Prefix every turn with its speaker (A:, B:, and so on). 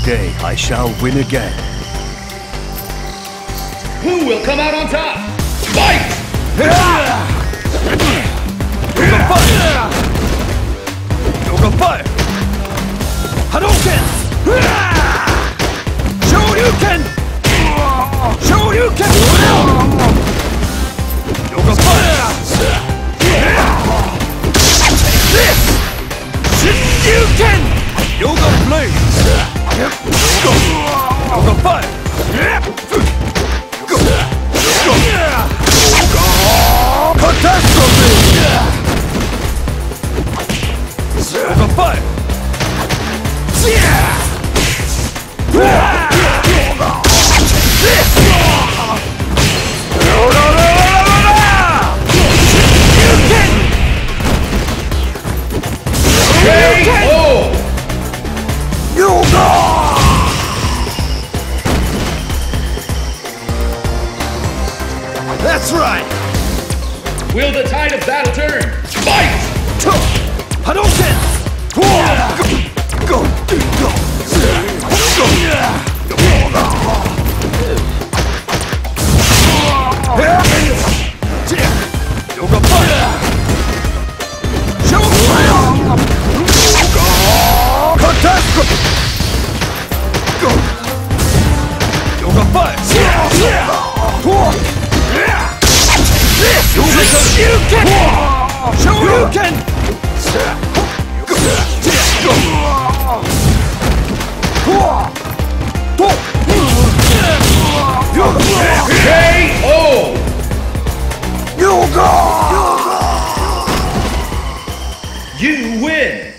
A: Today I shall win again.
B: Who will come out on top? Fight!
C: Yoga fire! Yoga fire! Hadouken! Shoryuken! Shoryuken! Yoga fire! This! Shoryuken! Yoga blade! Catastrophe! Yoga fire!
B: Oh!
C: That's right!
B: Will the tide of battle turn? Fight!
C: Hadouken! Go! Go! Yoga fire! You can! You can! You! You win!